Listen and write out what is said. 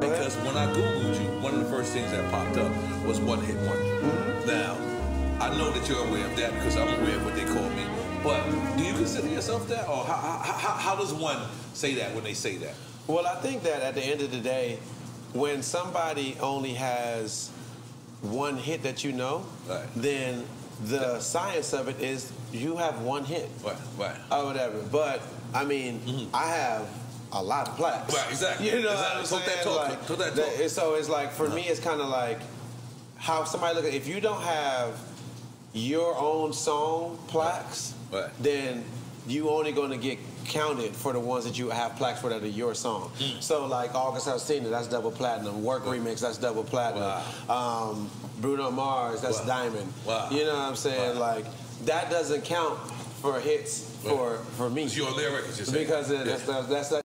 Because when I Googled you, one of the first things that popped up was one hit wonder. Mm-hmm. Now, I know that you're aware of that because I'm aware of what they call me. But do you consider yourself that? Or how, how, how, does one say that when they say that? Well, I think that at the end of the day, when somebody only has one hit that you know, Right. then the science of it is you have one hit Right, right. or whatever. But I mean, I have a lot of plaques. Right, exactly, You know exactly. what I'm Talk that saying? talk, Like, talk that that- So it's like for me, it's kind of like how somebody look at if you don't have your own song plaques, Right. then you only going to get counted for the ones that you have plaques for that are your song. Mm. So like August Alsina, that's double platinum. Work remix, that's double platinum. Um, Bruno Mars, that's Wow. diamond. Wow. You know what I'm saying? Wow. Like that doesn't count for hits for for me It's your lyric, it's just saying. because it, Yeah. that's that's that's